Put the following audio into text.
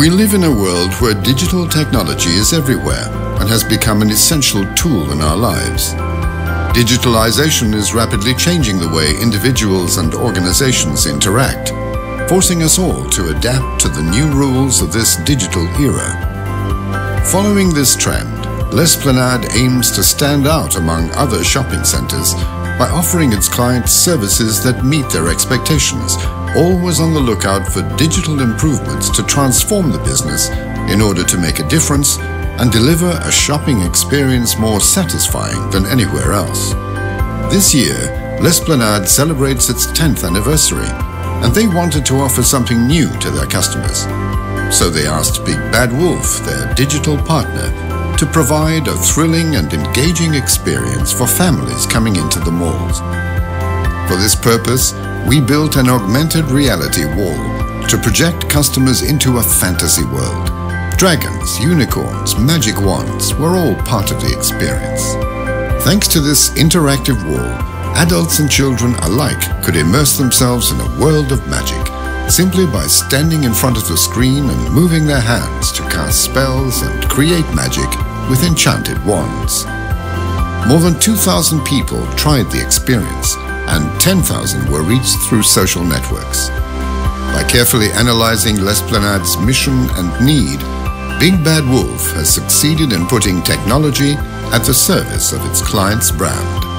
We live in a world where digital technology is everywhere and has become an essential tool in our lives. Digitalization is rapidly changing the way individuals and organizations interact, forcing us all to adapt to the new rules of this digital era. Following this trend, L'Esplanade aims to stand out among other shopping centers by offering its clients services that meet their expectations, always on the lookout for digital improvements to transform the business in order to make a difference and deliver a shopping experience more satisfying than anywhere else. This year, L'Esplanade celebrates its 10th anniversary, and they wanted to offer something new to their customers. So they asked Big Bad Wolf, their digital partner, to provide a thrilling and engaging experience for families coming into the malls. For this purpose, we built an augmented reality wall to project customers into a fantasy world. Dragons, unicorns, magic wands were all part of the experience. Thanks to this interactive wall, adults and children alike could immerse themselves in a world of magic simply by standing in front of the screen and moving their hands to cast spells and create magic with enchanted wands. More than 2,000 people tried the experience and 10,000 were reached through social networks. By carefully analyzing L'Esplanade's mission and need, Big Bad Wolf has succeeded in putting technology at the service of its client's brand.